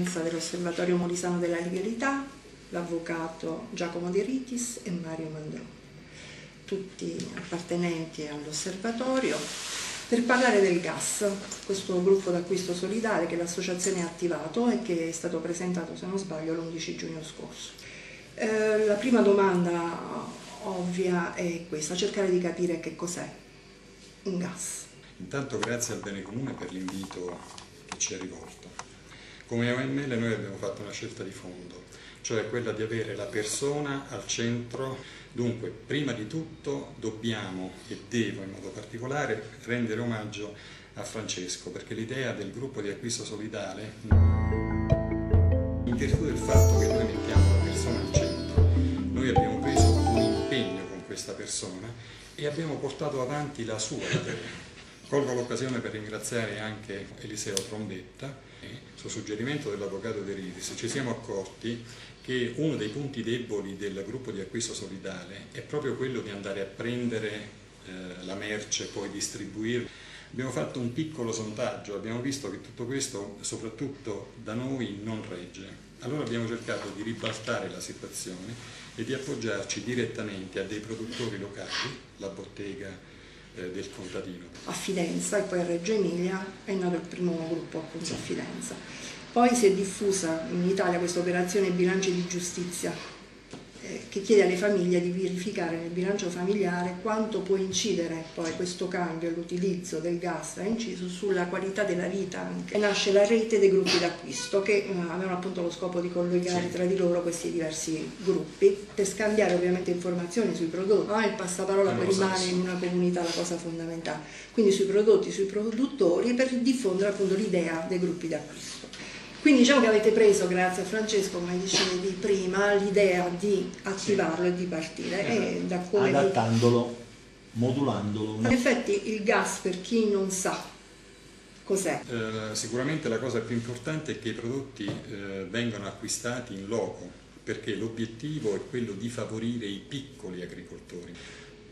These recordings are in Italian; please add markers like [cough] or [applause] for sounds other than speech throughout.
Frenza dell'Osservatorio Molisano della Legalità, l'avvocato Giacomo De Ritis e Mario Mandrò, tutti appartenenti all'osservatorio, per parlare del gas, questo gruppo d'acquisto solidale che l'associazione ha attivato e che è stato presentato, se non sbaglio, l'11 giugno scorso. Eh, la prima domanda ovvia è questa, cercare di capire che cos'è un gas. Intanto grazie al Bene Comune per l'invito che ci è rivolto. Come OML noi abbiamo fatto una scelta di fondo, cioè quella di avere la persona al centro. Dunque, prima di tutto dobbiamo e devo in modo particolare rendere omaggio a Francesco, perché l'idea del gruppo di acquisto solidale, in virtù del fatto che noi mettiamo la persona al centro, noi abbiamo preso un impegno con questa persona e abbiamo portato avanti la sua idea. Colgo l'occasione per ringraziare anche Eliseo Trombetta, su suggerimento dell'avvocato De Ritis ci siamo accorti che uno dei punti deboli del gruppo di acquisto solidale è proprio quello di andare a prendere eh, la merce e poi distribuirla. Abbiamo fatto un piccolo sondaggio, abbiamo visto che tutto questo, soprattutto da noi, non regge. Allora abbiamo cercato di ribaltare la situazione e di appoggiarci direttamente a dei produttori locali, la bottega eh, del contadino. A Fidenza e poi a Reggio Emilia è nato il primo gruppo appunto a Fidenza. Poi si è diffusa in Italia questa operazione bilanci di giustizia che chiede alle famiglie di verificare nel bilancio familiare quanto può incidere poi questo cambio, l'utilizzo del gas ha inciso sulla qualità della vita anche. E nasce la rete dei gruppi d'acquisto che eh, avevano appunto lo scopo di collegare sì. tra di loro questi diversi gruppi per scambiare ovviamente informazioni sui prodotti. No? Il passaparola poi rimane in una comunità la cosa fondamentale, quindi sui prodotti, sui produttori per diffondere appunto l'idea dei gruppi d'acquisto. Quindi diciamo che avete preso, grazie a Francesco, come dicevi prima, l'idea di attivarlo e di partire. E da come Adattandolo, modulandolo. In effetti il gas, per chi non sa cos'è? Eh, sicuramente la cosa più importante è che i prodotti eh, vengano acquistati in loco, perché l'obiettivo è quello di favorire i piccoli agricoltori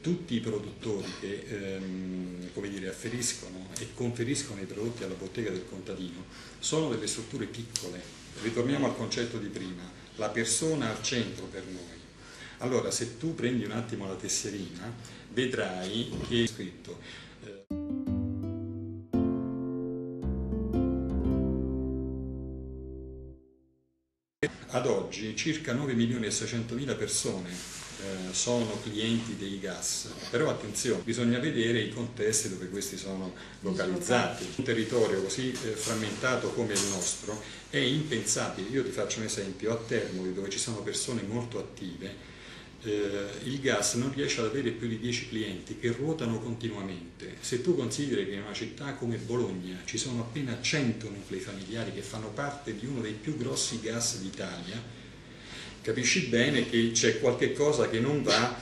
tutti i produttori che ehm, dire, afferiscono e conferiscono i prodotti alla bottega del contadino sono delle strutture piccole. Ritorniamo al concetto di prima, la persona al centro per noi. Allora, se tu prendi un attimo la tesserina, vedrai che è scritto eh, ad oggi circa 9 milioni e 600 mila persone eh, sono clienti dei gas, però attenzione, bisogna vedere i contesti dove questi sono localizzati. Un territorio così eh, frammentato come il nostro è impensabile, io ti faccio un esempio, a Termoli dove ci sono persone molto attive, eh, il gas non riesce ad avere più di 10 clienti che ruotano continuamente. Se tu consideri che in una città come Bologna ci sono appena 100 nuclei familiari che fanno parte di uno dei più grossi gas d'Italia, capisci bene che c'è qualche cosa che non va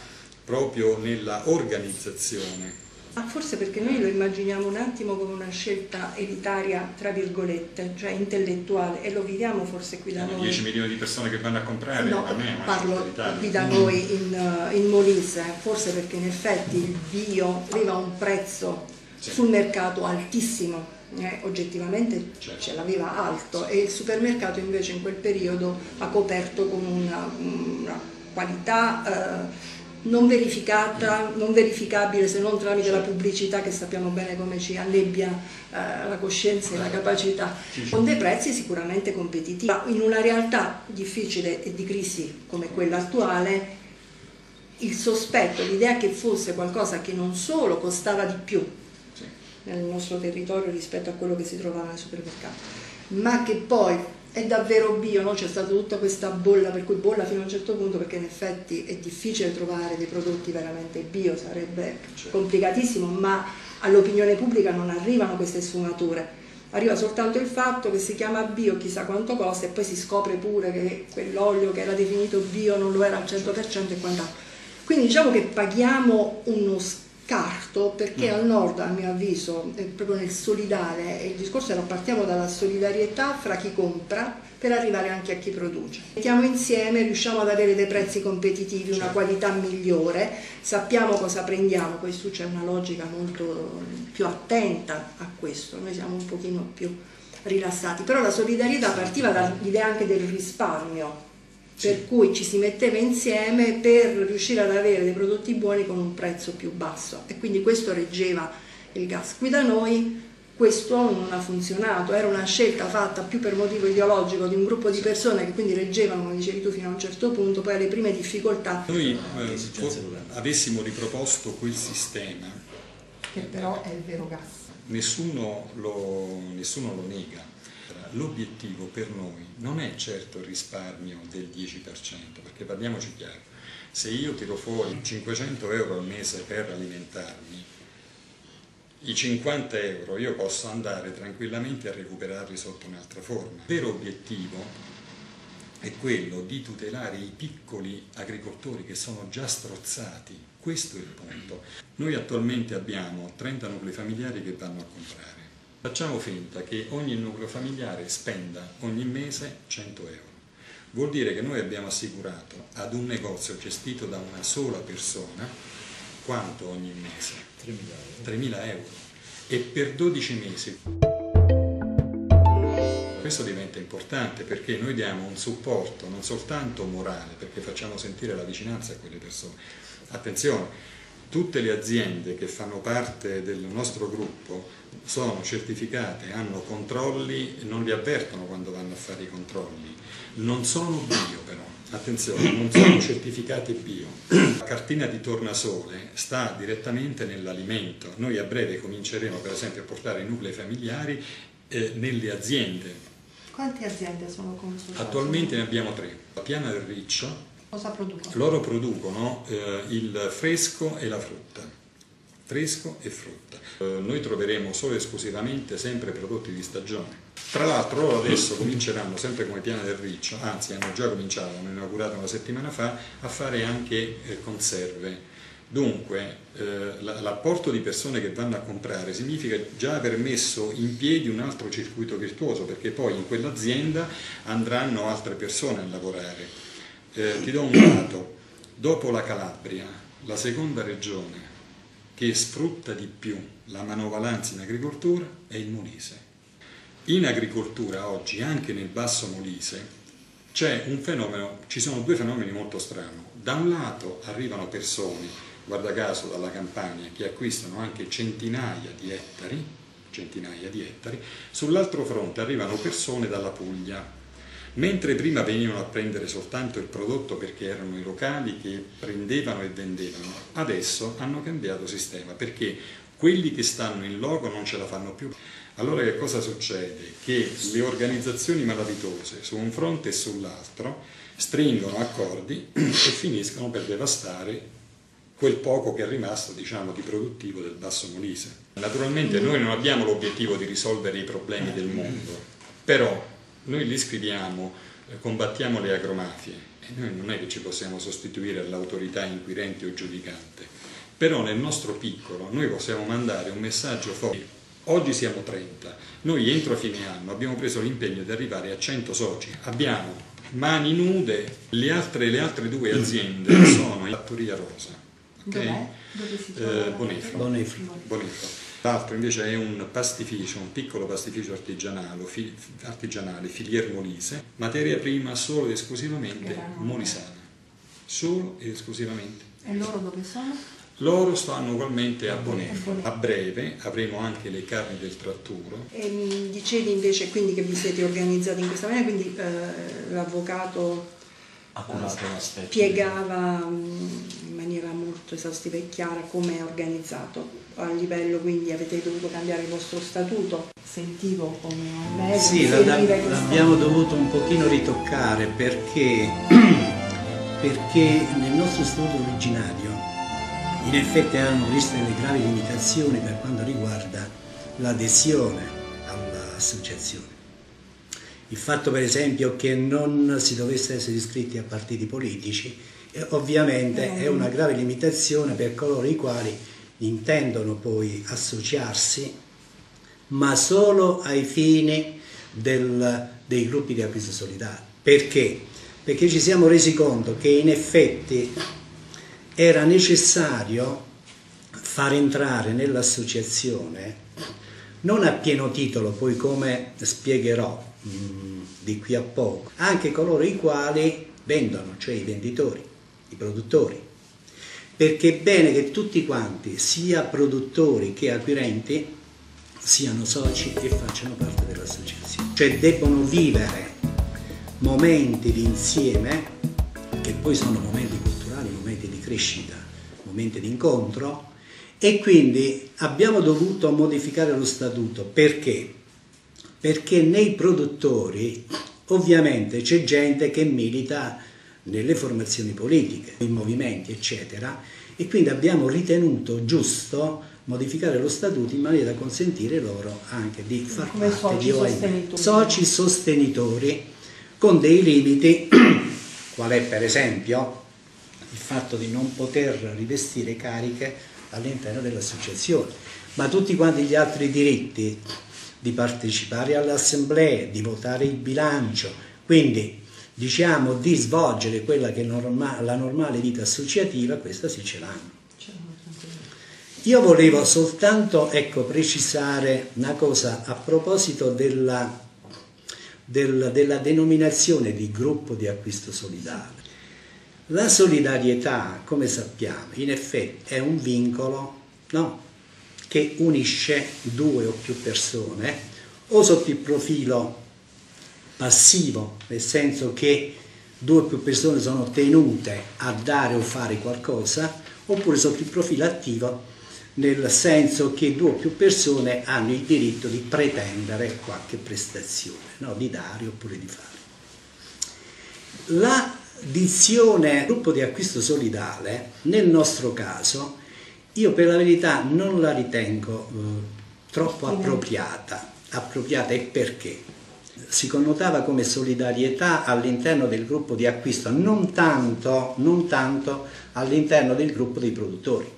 proprio nella organizzazione. Ah, forse perché noi lo immaginiamo un attimo come una scelta elitaria, tra virgolette, cioè intellettuale, e lo viviamo forse qui da Siamo noi. 10 milioni di persone che vanno a comprare, no, parlo qui da noi in, in Molise, forse perché in effetti il bio aveva un prezzo sì. sul mercato altissimo eh, oggettivamente certo. ce l'aveva alto e il supermercato invece in quel periodo ha coperto con una, una qualità eh, non verificata, non verificabile se non tramite la pubblicità che sappiamo bene come ci annebbia eh, la coscienza e la capacità, con dei prezzi sicuramente competitivi. In una realtà difficile e di crisi come quella attuale, il sospetto, l'idea che fosse qualcosa che non solo costava di più, nel nostro territorio rispetto a quello che si trovava nei supermercati, ma che poi è davvero bio, no? c'è stata tutta questa bolla, per cui bolla fino a un certo punto perché in effetti è difficile trovare dei prodotti veramente bio, sarebbe certo. complicatissimo, ma all'opinione pubblica non arrivano queste sfumature. Arriva soltanto il fatto che si chiama bio, chissà quanto costa, e poi si scopre pure che quell'olio che era definito bio non lo era al 100% e quant'altro. Quindi diciamo che paghiamo uno carto perché mm. al nord a mio avviso è proprio nel solidale il discorso era partiamo dalla solidarietà fra chi compra per arrivare anche a chi produce. Mettiamo insieme riusciamo ad avere dei prezzi competitivi una certo. qualità migliore. Sappiamo cosa prendiamo poi su c'è una logica molto più attenta a questo noi siamo un pochino più rilassati, però la solidarietà partiva dall'idea anche del risparmio, per cui ci si metteva insieme per riuscire ad avere dei prodotti buoni con un prezzo più basso e quindi questo reggeva il gas. Qui da noi questo non ha funzionato, era una scelta fatta più per motivo ideologico di un gruppo di persone che quindi reggevano, come dicevi tu, fino a un certo punto, poi alle prime difficoltà. Noi eh, avessimo riproposto quel sistema, che però è il vero gas. Nessuno lo, nessuno lo nega. L'obiettivo per noi non è certo il risparmio del 10%, perché parliamoci chiaro, se io tiro fuori 500 euro al mese per alimentarmi, i 50 euro io posso andare tranquillamente a recuperarli sotto un'altra forma. Il vero obiettivo è quello di tutelare i piccoli agricoltori che sono già strozzati, questo è il punto. Noi attualmente abbiamo 30 nuclei familiari che vanno a comprare. Facciamo finta che ogni nucleo familiare spenda ogni mese 100 euro. Vuol dire che noi abbiamo assicurato ad un negozio gestito da una sola persona quanto ogni mese? 3.000 euro. E per 12 mesi. Questo diventa importante perché noi diamo un supporto non soltanto morale, perché facciamo sentire la vicinanza a quelle persone. Attenzione, tutte le aziende che fanno parte del nostro gruppo sono certificate, hanno controlli, non li avvertono quando vanno a fare i controlli. Non sono bio però, attenzione, non sono certificati bio. La cartina di tornasole sta direttamente nell'alimento. Noi a breve cominceremo per esempio a portare i nuclei familiari eh, nelle aziende. Quante aziende sono consultate? Attualmente ne abbiamo tre. La Piana del Riccio. Cosa producono? Loro producono eh, il fresco e la frutta. Fresco e frutta. Eh, noi troveremo solo e esclusivamente sempre prodotti di stagione tra l'altro loro adesso cominceranno, sempre come Piana del Riccio, anzi hanno già cominciato, hanno inaugurato una settimana fa, a fare anche eh, conserve. Dunque eh, l'apporto di persone che vanno a comprare significa già aver messo in piedi un altro circuito virtuoso perché poi in quell'azienda andranno altre persone a lavorare. Eh, ti do un dato, dopo la Calabria, la seconda regione che sfrutta di più la manovalanza in agricoltura è il Molise. In agricoltura oggi, anche nel Basso Molise, fenomeno, ci sono due fenomeni molto strani. Da un lato arrivano persone, guarda caso dalla Campania, che acquistano anche centinaia di ettari, centinaia di ettari, sull'altro fronte arrivano persone dalla Puglia, mentre prima venivano a prendere soltanto il prodotto perché erano i locali che prendevano e vendevano, adesso hanno cambiato sistema perché quelli che stanno in loco non ce la fanno più. Allora che cosa succede? Che le organizzazioni malavitose su un fronte e sull'altro stringono accordi [clears throat] e finiscono per devastare quel poco che è rimasto diciamo, di produttivo del Basso Molise. Naturalmente noi non abbiamo l'obiettivo di risolvere i problemi del mondo, però noi li scriviamo, eh, combattiamo le agromafie e noi non è che ci possiamo sostituire all'autorità inquirente o giudicante, però nel nostro piccolo noi possiamo mandare un messaggio forte Oggi siamo 30, noi entro fine anno abbiamo preso l'impegno di arrivare a 100 soci, abbiamo mani nude, le altre, le altre due aziende sono in Fattoria Rosa, okay? Dove si trova? Eh, Bonefro. Bonefro. Bonefro. L'altro invece è un pastificio, un piccolo pastificio artigianale, fi, artigianale Filier Molise, materia prima solo ed esclusivamente molisana, solo ed esclusivamente. E loro dove sono? Loro stanno ugualmente a Bonefro. A breve avremo anche le carni del tratturo. E mi dicevi invece quindi che vi siete organizzati in questa maniera, quindi eh, l'avvocato eh, spiegava in maniera molto esaustiva e chiara come è organizzato a livello quindi avete dovuto cambiare il vostro statuto sentivo come me sì l'abbiamo dovuto un pochino ritoccare perché [clears throat] perché nel nostro statuto originario in effetti erano viste delle gravi limitazioni per quanto riguarda l'adesione all'associazione. Il fatto per esempio che non si dovesse essere iscritti a partiti politici eh, ovviamente è una grave limitazione per coloro i quali intendono poi associarsi ma solo ai fini del, dei gruppi di acquisto solidale. Perché? Perché ci siamo resi conto che in effetti era necessario far entrare nell'associazione non a pieno titolo, poi come spiegherò mh, mm, di qui a poco, anche coloro i quali vendono, cioè i venditori, i produttori. Perché è bene che tutti quanti, sia produttori che acquirenti, siano soci e facciano parte dell'associazione. Cioè debbono vivere momenti di insieme, che poi sono momenti culturali, momenti di crescita, momenti di incontro, e quindi abbiamo dovuto modificare lo statuto perché? Perché nei produttori ovviamente c'è gente che milita nelle formazioni politiche, in movimenti, eccetera, e quindi abbiamo ritenuto giusto modificare lo statuto in maniera da consentire loro anche di far Come parte di OM. Sostenitori. Soci sostenitori con dei limiti, [clears throat] qual è per esempio il fatto di non poter rivestire cariche all'interno dell'associazione, ma tutti quanti gli altri diritti di partecipare alle assemblee, di votare il bilancio, quindi diciamo di svolgere quella che è norma la normale vita associativa, questa sì ce l'hanno. Io volevo soltanto ecco, precisare una cosa a proposito della, del, della denominazione di gruppo di acquisto solidale. La solidarietà, come sappiamo, in effetti è un vincolo no? che unisce due o più persone, o sotto il profilo passivo, nel senso che due o più persone sono tenute a dare o fare qualcosa, oppure sotto il profilo attivo, nel senso che due o più persone hanno il diritto di pretendere qualche prestazione, no? di dare oppure di fare. La dizione gruppo di acquisto solidale, nel nostro caso, io per la verità non la ritengo eh, troppo appropriata. Appropriata e perché? Si connotava come solidarietà all'interno del gruppo di acquisto, non tanto, non tanto all'interno del gruppo dei produttori.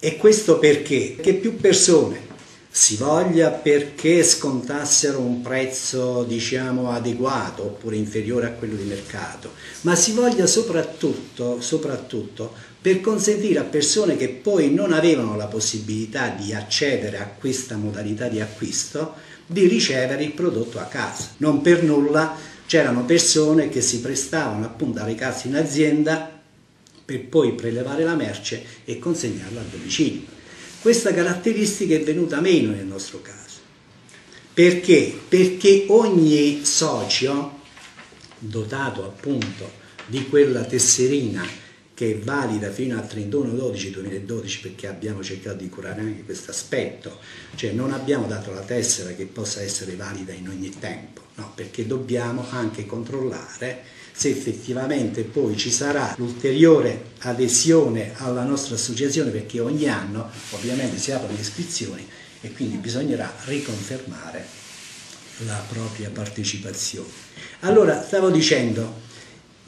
E questo perché? Perché più persone si voglia perché scontassero un prezzo diciamo adeguato oppure inferiore a quello di mercato, ma si voglia soprattutto, soprattutto per consentire a persone che poi non avevano la possibilità di accedere a questa modalità di acquisto di ricevere il prodotto a casa. Non per nulla c'erano persone che si prestavano appunto a recarsi in azienda per poi prelevare la merce e consegnarla a domicilio. Questa caratteristica è venuta meno nel nostro caso. Perché? Perché ogni socio dotato appunto di quella tesserina che è valida fino al 31-12-2012 perché abbiamo cercato di curare anche questo aspetto, cioè non abbiamo dato la tessera che possa essere valida in ogni tempo, no? perché dobbiamo anche controllare se effettivamente poi ci sarà l'ulteriore adesione alla nostra associazione perché ogni anno ovviamente si aprono le iscrizioni e quindi bisognerà riconfermare la propria partecipazione. Allora, stavo dicendo,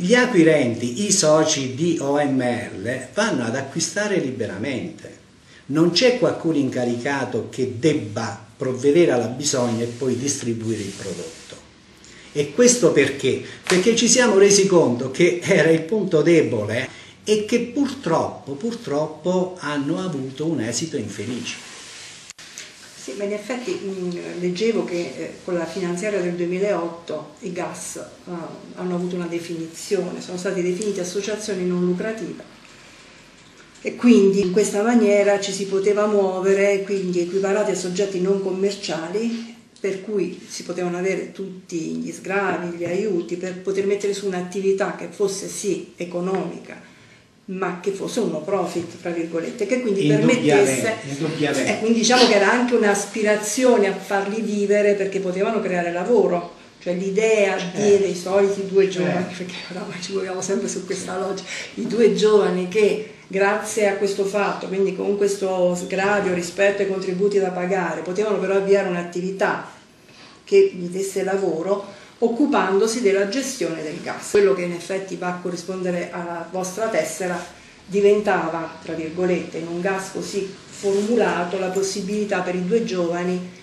gli acquirenti, i soci di OML vanno ad acquistare liberamente. Non c'è qualcuno incaricato che debba provvedere alla bisogna e poi distribuire il prodotto. E questo perché? Perché ci siamo resi conto che era il punto debole e che purtroppo, purtroppo hanno avuto un esito infelice. Sì, ma in effetti mh, leggevo che eh, con la finanziaria del 2008 i gas uh, hanno avuto una definizione, sono stati definiti associazioni non lucrative. E quindi in questa maniera ci si poteva muovere, quindi equiparati a soggetti non commerciali per cui si potevano avere tutti gli sgravi, gli aiuti per poter mettere su un'attività che fosse sì economica, ma che fosse un no profit, tra virgolette, che quindi permettesse, eh, quindi diciamo che era anche un'aspirazione a farli vivere perché potevano creare lavoro, cioè l'idea certo. dei soliti due certo. giovani, [laughs] perché oramai ci muoviamo sempre su questa logica, i due giovani che grazie a questo fatto, quindi con questo sgravio rispetto ai contributi da pagare, potevano però avviare un'attività che gli desse lavoro occupandosi della gestione del gas. Quello che in effetti va a corrispondere alla vostra tessera diventava, tra virgolette, in un gas così formulato, la possibilità per i due giovani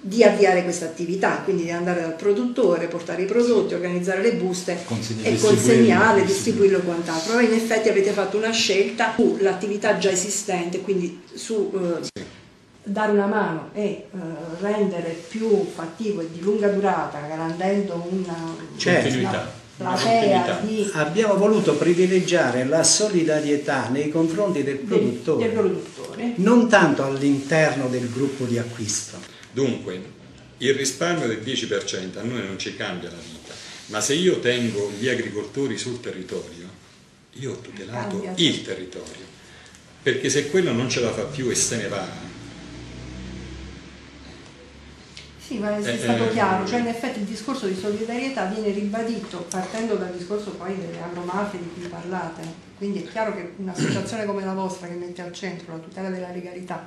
di avviare questa attività, quindi di andare dal produttore, portare i prodotti, organizzare le buste e consegnarle, distribuirlo e quant'altro. Però in effetti avete fatto una scelta sull'attività già esistente, quindi su... Eh, sì dare una mano e eh, rendere più fattivo e di lunga durata, garantendo una, certo. una platea di... Abbiamo voluto privilegiare la solidarietà nei confronti del produttore, del, del produttore. non tanto all'interno del gruppo di acquisto. Dunque, il risparmio del 10% a noi non ci cambia la vita, ma se io tengo gli agricoltori sul territorio, io ho tutelato cambia. il territorio, perché se quello non ce la fa più e se ne va, Sì, ma è stato eh, chiaro, cioè in effetti il discorso di solidarietà viene ribadito partendo dal discorso poi delle agromafie di cui parlate, quindi è chiaro che un'associazione come la vostra che mette al centro la tutela della legalità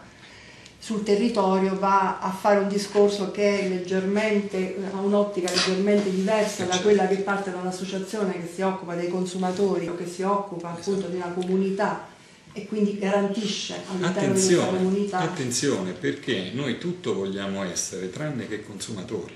sul territorio va a fare un discorso che è leggermente, ha un'ottica leggermente diversa da quella che parte da un'associazione che si occupa dei consumatori o che si occupa appunto di una comunità e quindi garantisce all'interno della comunità. Attenzione, perché noi tutto vogliamo essere tranne che consumatori.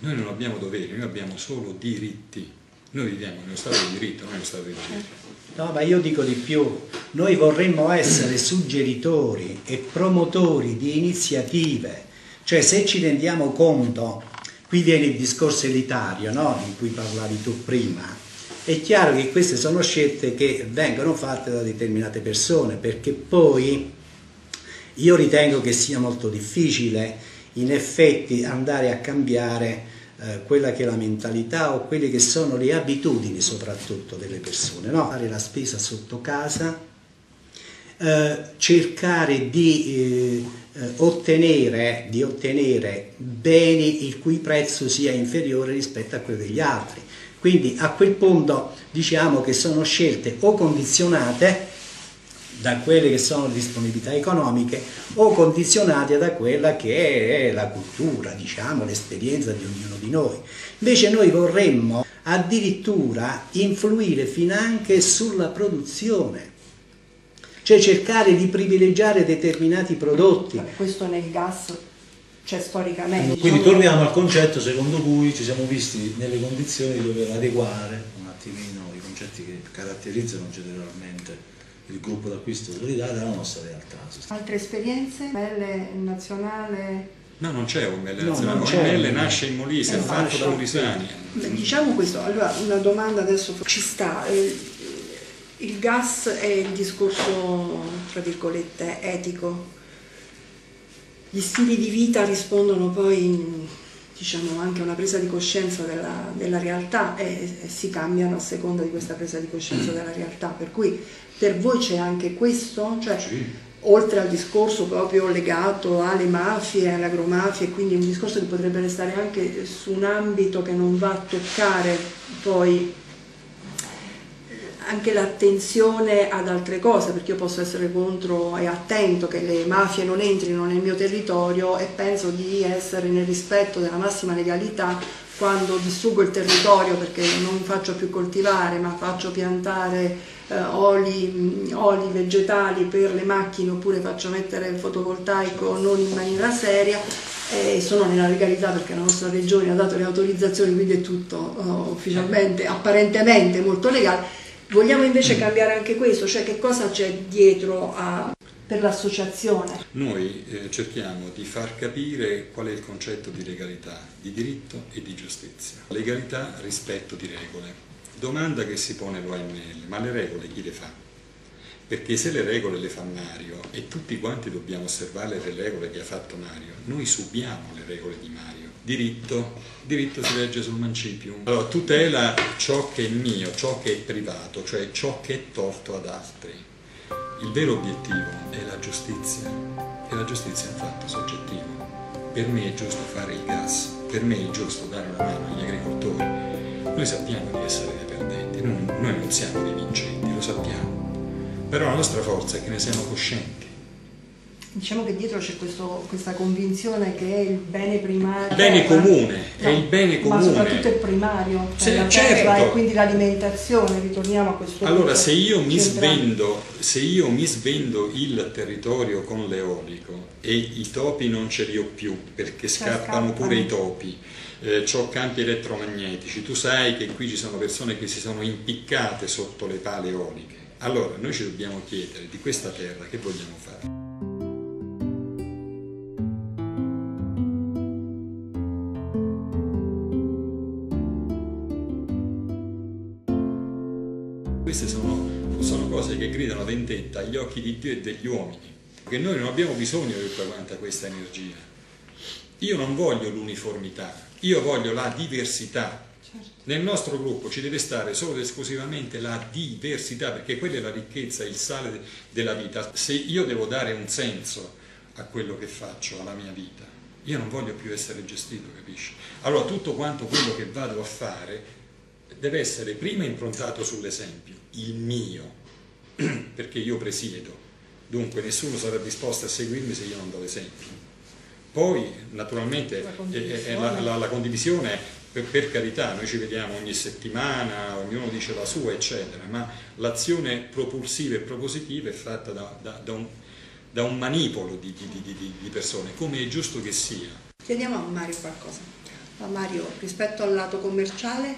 Noi non abbiamo doveri, noi abbiamo solo diritti. Noi viviamo nello Stato di diritto, non nello Stato di diritto. No, ma io dico di più, noi vorremmo essere suggeritori e promotori di iniziative, cioè se ci rendiamo conto, qui viene il discorso elitario no? di cui parlavi tu prima, è chiaro che queste sono scelte che vengono fatte da determinate persone perché poi io ritengo che sia molto difficile in effetti andare a cambiare eh, quella che è la mentalità o quelle che sono le abitudini soprattutto delle persone, no? fare la spesa sotto casa, eh, cercare di, eh, eh ottenere, di ottenere beni il cui prezzo sia inferiore rispetto a quello degli altri quindi a quel punto diciamo che sono scelte o condizionate da quelle che sono le disponibilità economiche o condizionate da quella che è la cultura, diciamo, l'esperienza di ognuno di noi. Invece noi vorremmo addirittura influire finanche sulla produzione, cioè cercare di privilegiare determinati prodotti. Questo nel gas cioè storicamente. Quindi diciamo torniamo al concetto secondo cui ci siamo visti nelle condizioni di dover adeguare un attimino i concetti che caratterizzano generalmente il gruppo d'acquisto solidale alla nostra realtà. Altre esperienze? Belle, nazionale? No, non c'è UML nazionale, no, UML nasce in Molise, è fatto da Molisani. Diciamo questo, allora una domanda adesso ci sta. Eh, il gas è il discorso, tra virgolette, etico gli stili di vita rispondono poi diciamo, anche a una presa di coscienza della, della realtà e, e, si cambiano a seconda di questa presa di coscienza della realtà. Per cui per voi c'è anche questo? Cioè, sì. Oltre al discorso proprio legato alle mafie, alle agromafie, quindi un discorso che potrebbe restare anche su un ambito che non va a toccare poi anche l'attenzione ad altre cose, perché io posso essere contro e attento che le mafie non entrino nel mio territorio e penso di essere nel rispetto della massima legalità quando distruggo il territorio perché non faccio più coltivare ma faccio piantare eh, oli, oli, vegetali per le macchine oppure faccio mettere il fotovoltaico non in maniera seria e sono nella legalità perché la nostra regione ha dato le autorizzazioni quindi è tutto uh, ufficialmente apparentemente molto legale Vogliamo invece cambiare anche questo, cioè che cosa c'è dietro a, per l'associazione? Noi eh, cerchiamo di far capire qual è il concetto di legalità, di diritto e di giustizia. Legalità, rispetto di regole. Domanda che si pone l'OML, ma le regole chi le fa? Perché se le regole le fa Mario e tutti quanti dobbiamo osservare le regole che ha fatto Mario, noi subiamo le regole di Mario diritto, diritto si legge sul mancipium. Allora, tutela ciò che è mio, ciò che è privato, cioè ciò che è tolto ad altri. Il vero obiettivo è la giustizia e la giustizia è un fatto soggettivo. Per me è giusto fare il gas, per me è giusto dare una mano agli agricoltori. Noi sappiamo di essere dei perdenti, noi non siamo dei vincenti, lo sappiamo. Però la nostra forza è che ne siamo coscienti Diciamo che dietro c'è questo, questa convinzione che è il bene primario. Il bene comune, no, è il bene comune. Ma soprattutto il primario, cioè la certo. e quindi l'alimentazione, ritorniamo a questo allora, punto. se io, mi svendo, se io mi svendo il territorio con l'eolico e i topi non ce li ho più perché cioè, scappano, scappano pure i topi, eh, ho campi elettromagnetici, tu sai che qui ci sono persone che si sono impiccate sotto le pale eoliche. Allora noi ci dobbiamo chiedere di questa terra che vogliamo fare. Vendetta agli occhi di Dio e degli uomini, che noi non abbiamo bisogno di tutta quanta questa energia. Io non voglio l'uniformità, io voglio la diversità. Certo. Nel nostro gruppo ci deve stare solo ed esclusivamente la diversità, perché quella è la ricchezza, il sale della vita. Se io devo dare un senso a quello che faccio, alla mia vita, io non voglio più essere gestito, capisci? Allora tutto quanto quello che vado a fare deve essere prima improntato sull'esempio, il mio, [clears throat] perché io presiedo, dunque nessuno sarà disposto a seguirmi se io non do l'esempio. Poi naturalmente la condivisione, la, la, la condivisione per, per, carità, noi ci vediamo ogni settimana, ognuno dice la sua, eccetera, ma l'azione propulsiva e propositiva è fatta da, da, da, un, da un, manipolo di, di, di, di persone, come è giusto che sia. Chiediamo a Mario qualcosa. Ma Mario, rispetto al lato commerciale,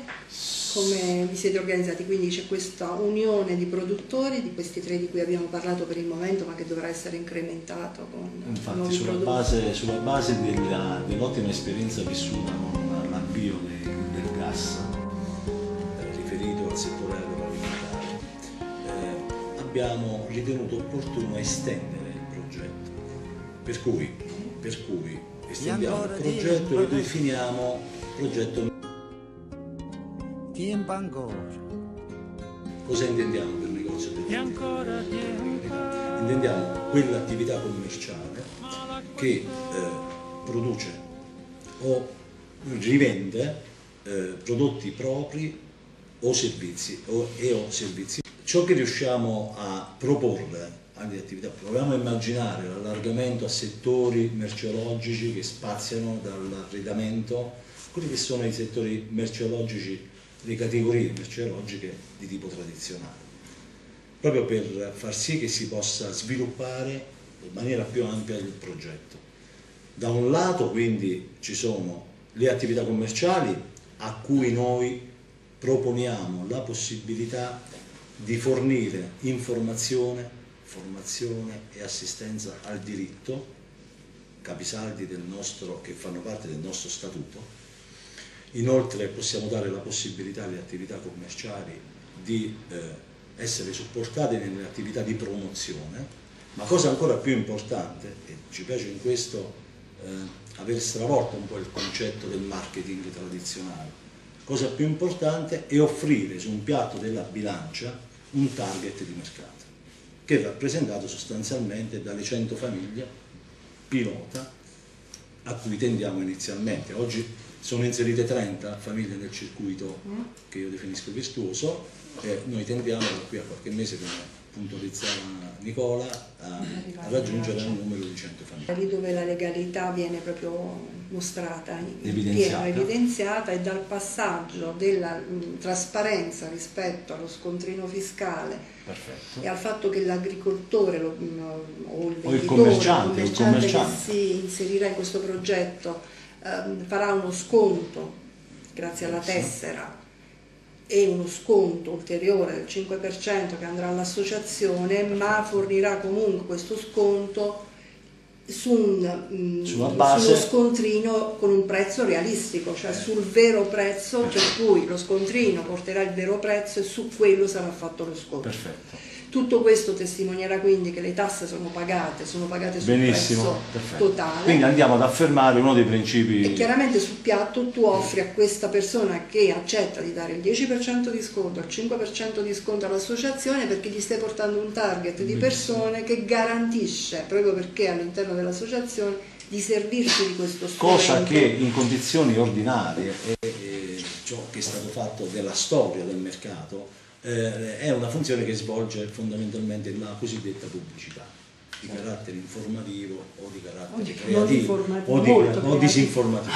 come vi siete organizzati? Quindi c'è questa unione di produttori, di questi tre di cui abbiamo parlato per il momento, ma che dovrà essere incrementato con Infatti, sulla base, sulla base, dell'ottima esperienza vissuta con l'avvio del, gas eh, riferito al settore agroalimentare, eh, abbiamo ritenuto opportuno estendere il progetto. Per cui, per cui estendiamo il progetto e lo definiamo progetto. Tempo ancora. Cosa intendiamo per negozio? Del Intendiamo quell'attività commerciale che eh, produce o rivende eh, prodotti propri o servizi o, e o servizi. Ciò che riusciamo a proporre di attività. Proviamo a immaginare l'allargamento a settori merceologici che spaziano dall'arredamento, quelli che sono i settori merceologici, le categorie merceologiche di tipo tradizionale, proprio per far sì che si possa sviluppare in maniera più ampia il progetto. Da un lato quindi ci sono le attività commerciali a cui noi proponiamo la possibilità di fornire informazione, formazione e assistenza al diritto, capisaldi nostro, che fanno parte del nostro statuto. Inoltre possiamo dare la possibilità alle attività commerciali di eh, essere supportate nelle attività di promozione, ma cosa ancora più importante, e ci piace in questo eh, aver stravolto un po' il concetto del marketing tradizionale, cosa più importante è offrire su un piatto della bilancia un target di mercato che è rappresentato sostanzialmente dalle 100 famiglie pilota a cui tendiamo inizialmente. Oggi sono inserite 30 famiglie nel circuito mm. che io definisco virtuoso e noi tendiamo da qui a qualche mese come puntualizzava Nicola, a, a raggiungere un numero di 100 famiglie. Lì dove la legalità viene proprio mostrata, evidenziata. evidenziata e dal passaggio della mh, trasparenza rispetto allo scontrino fiscale Perfetto. e al fatto che l'agricoltore o il venditore, o il commerciante, il commerciante, che si inserirà in questo progetto ehm, farà uno sconto grazie alla tessera e uno sconto ulteriore del 5% che andrà all'associazione, ma fornirà comunque questo sconto su un, mm, sullo scontrino con un prezzo realistico, cioè sul vero prezzo, per cui lo scontrino porterà il vero prezzo e su quello sarà fatto lo sconto. Perfetto. Tutto questo testimonierà quindi che le tasse sono pagate, sono pagate sul Benissimo, totale. Quindi andiamo ad affermare uno dei principi. E chiaramente sul piatto tu offri a questa persona che accetta di dare il 10% di sconto, il 5% di sconto all'associazione perché gli stai portando un target di persone che garantisce, proprio perché all'interno dell'associazione, di servirsi di questo strumento. Cosa che in condizioni ordinarie è, è ciò che è stato fatto della storia del mercato eh, è una funzione che svolge fondamentalmente la cosiddetta pubblicità di carattere informativo o di carattere creativo o, di, o disinformativo.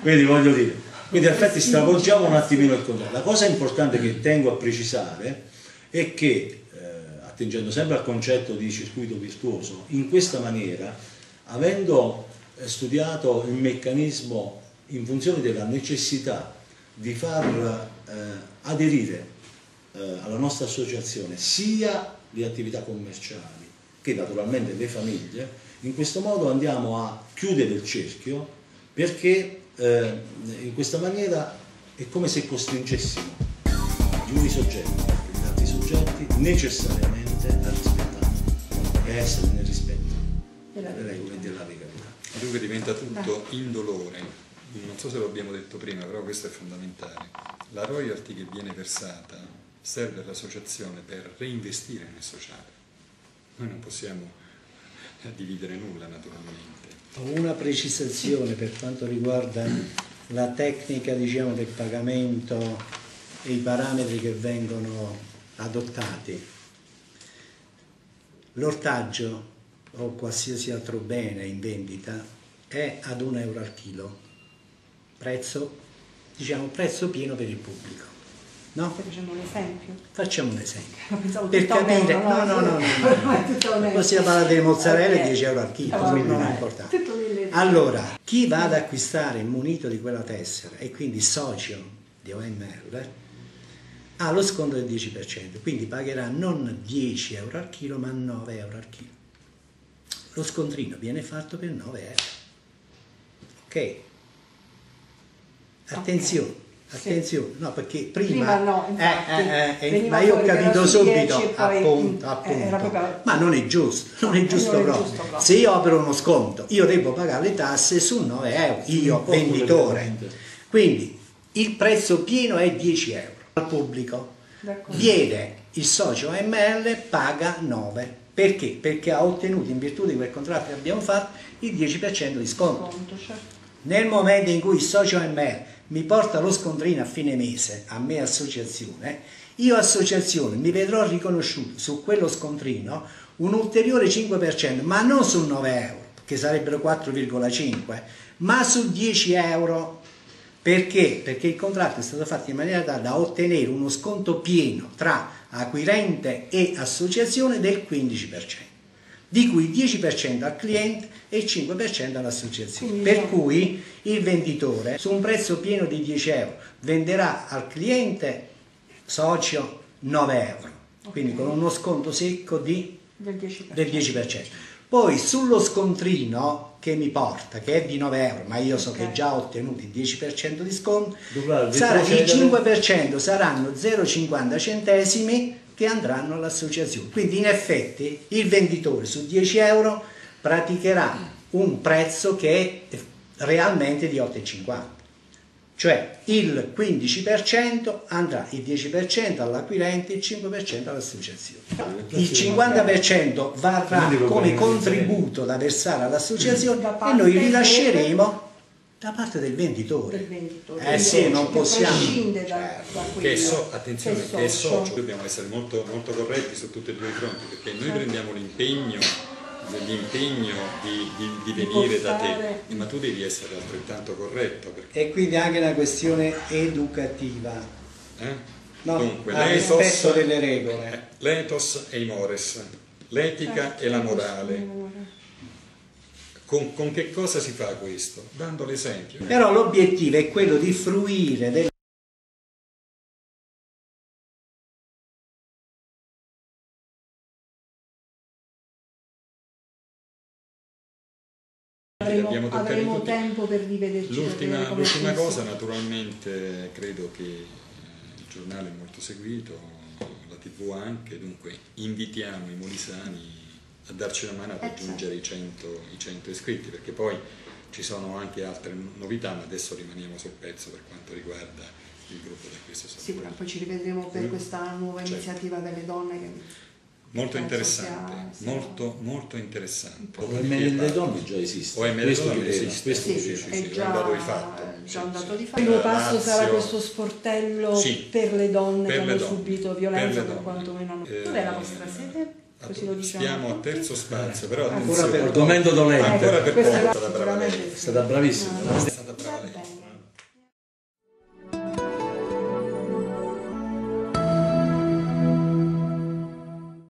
Quindi voglio dire, quindi in effetti stravolgiamo un attimino il concetto. La cosa importante che tengo a precisare è che, eh, attingendo sempre al concetto di circuito virtuoso, in questa maniera, avendo eh, studiato il meccanismo in funzione della necessità di far eh, aderire eh, alla nostra associazione sia le attività commerciali che naturalmente le famiglie, in questo modo andiamo a chiudere il cerchio perché eh, in questa maniera è come se costringessimo gli uni soggetti e gli altri soggetti necessariamente deve essere nel rispetto delle regole e della legalità. Dunque diventa tutto indolore. Non so se lo abbiamo detto prima, però questo è fondamentale. La royalty che viene versata serve all'associazione per reinvestire nel sociale. Noi non possiamo dividere nulla naturalmente. Ho una precisazione per quanto riguarda la tecnica diciamo, del pagamento e i parametri che vengono adottati. L'ortaggio o qualsiasi altro bene in vendita è ad un euro al chilo, prezzo, diciamo, prezzo pieno per il pubblico. No? Stai facendo un esempio? Facciamo un esempio. [laughs] Per capire, euro, no, no, no, no, no. Possiamo [laughs] parlare delle mozzarella Ok. 10 euro al chilo, quindi non è importante. Allora, chi va ad acquistare munito di quella tessera e quindi socio di OMR ha lo sconto del 10%, quindi pagherà non 10 euro al chilo ma 9 euro al chilo. Lo scontrino viene fatto per 9 euro. Ok? Attenzione. Sì. Attenzione, no perché prima, Prima no, infatti, eh, eh, eh, ma io ho capito su 10 subito, appunto, appunto. proprio- ma non è giusto, [laughs] non è No, giusto non è proprio. giusto proprio. Se io opero uno sconto, io devo pagare le tasse su 9 euro, io venditore. Quindi il prezzo pieno è 10 euro al pubblico. Viene il socio AML, paga 9. Perché? Perché ha ottenuto in virtù di quel contratto che abbiamo fatto il 10% di sconto. Conto, certo. Nel momento in cui il socio AML mi porta lo scontrino a fine mese, a me associazione, io associazione mi vedrò riconosciuto su quello scontrino un ulteriore 5%, ma non su 9 euro, che sarebbero 4,5, ma su 10 euro. Perché? Perché il contratto è stato fatto in maniera tale da ottenere uno sconto pieno tra acquirente e associazione del 15%, di cui il 10% al cliente e il 5% all'associazione. Quindi Per cui il venditore su un prezzo pieno di 10 euro venderà al cliente socio 9 euro, quindi Ok. con uno sconto secco di Del 10%. del 10%. Poi sullo scontrino che mi porta, che è di 9 euro, ma io so Ok. che già ho ottenuto il 10% di sconto, sarà, il retrocedere. 5% saranno 0,50 centesimi che andranno all'associazione. Quindi in effetti il venditore su 10 euro praticherà un prezzo che è realmente di 8,50. Cioè il 15% andrà il 10% all'acquirente e il 5% all'associazione. Il 50% varrà come contributo da versare all'associazione e noi rilasceremo da parte del venditore. del venditore. Eh sì, non che possiamo. prescinde da, Certo. da Che quello. so- attenzione, Che è socio. dobbiamo essere molto, molto corretti su tutti e due i fronti, perché noi Certo. prendiamo l'impegno, l'impegno di, di- di Di venire da portare- te, ma tu devi essere altrettanto corretto, perché, E quindi anche una questione educativa. eh? No, Dunque, rispetto delle regole. eh, l'ethos e i mores, l'etica e la morale. Con, con che cosa si fa questo? Dando l'esempio. Però l'obiettivo è quello di fruire del Avremo, avremo tutti. tempo per rivederci. L'ultima, cosa, naturalmente, credo che il giornale è molto seguito, la tv anche, dunque invitiamo i molisani a darci una mano a raggiungere i 100, i 100 iscritti, perché poi ci sono anche altre novità, ma adesso rimaniamo sul pezzo per quanto riguarda il gruppo da questo Sì, poi ci rivedremo per Mm. questa nuova Certo. iniziativa delle donne che Molto interessante, sia- sia- molto, molto interessante. OM delle donne già esiste. OM delle Questo donne esiste. questo Sì, sì, sì, è sì, già un dato di fatto. è già Sì, un dato sì. di fatto. Il primo passo sarà questo sportello Sì. per le donne Per che le hanno donne. subito violenza Per le per quanto meno hanno. Eh, Dov'è la vostra sede? Così lo diciamo. Stiamo a terzo spazio, però Ancora attenzione. per- Argomento dolente. Ancora per era è stata sicuramente È stata bravissima.